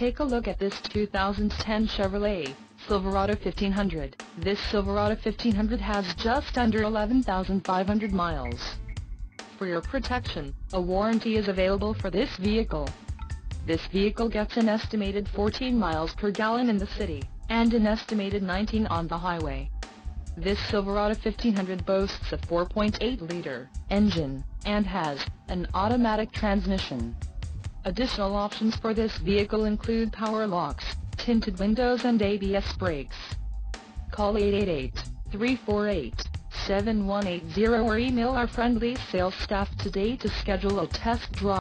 take a look at this 2010 Chevrolet Silverado 1500. This Silverado 1500 has just under 11,500 miles. For your protection, a warranty is available for this vehicle. This vehicle gets an estimated 14 miles per gallon in the city, and an estimated 19 on the highway. This Silverado 1500 boasts a 4.8-liter engine, and has an automatic transmission. Additional options for this vehicle include power locks, tinted windows and ABS brakes. Call 888-348-7180 or email our friendly sales staff today to schedule a test drive.